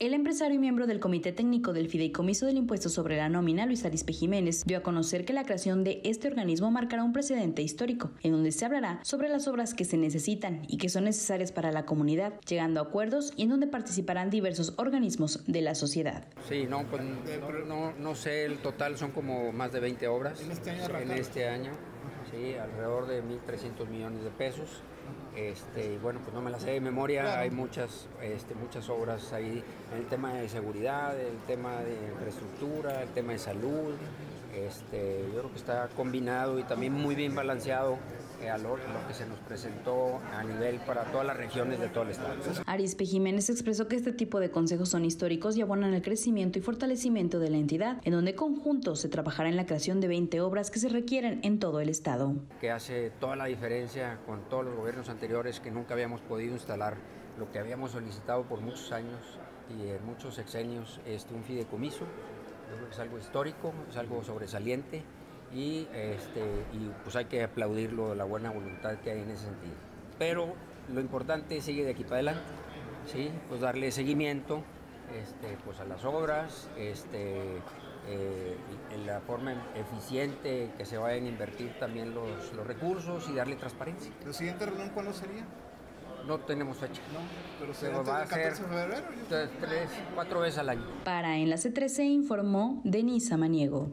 El empresario y miembro del Comité Técnico del Fideicomiso del Impuesto sobre la Nómina, Luis Arispe Jiménez, dio a conocer que la creación de este organismo marcará un precedente histórico, en donde se hablará sobre las obras que se necesitan y que son necesarias para la comunidad, llegando a acuerdos y en donde participarán diversos organismos de la sociedad. Sí, no, pues no, no sé, el total son como más de 20 obras en este año. En este año sí, alrededor de 1.300 millones de pesos. Este, bueno, pues no me las sé de memoria, hay muchas, este, muchas obras ahí en el tema de seguridad, el tema de infraestructura, el tema de salud. Este, yo creo que está combinado y también muy bien balanceado eh, a lo, que se nos presentó a nivel para todas las regiones de todo el estado. Arispe Jiménez expresó que este tipo de consejos son históricos y abonan el crecimiento y fortalecimiento de la entidad, en donde conjunto se trabajará en la creación de 20 obras que se requieren en todo el estado. Que hace toda la diferencia con todos los gobiernos anteriores que nunca habíamos podido instalar lo que habíamos solicitado por muchos años y en muchos sexenios, este, un fideicomiso. Es algo histórico, es algo sobresaliente y, este, y pues hay que aplaudirlo, la buena voluntad que hay en ese sentido. Pero lo importante sigue de aquí para adelante, ¿sí? pues darle seguimiento este, pues a las obras, este, eh, en la forma eficiente que se vayan a invertir también los, los recursos y darle transparencia. ¿La siguiente reunión cuándo sería? No tenemos fecha. No, pero se va a febrero. Tres, cuatro veces al año. Para Enlace 13 informó Denisa Maniego.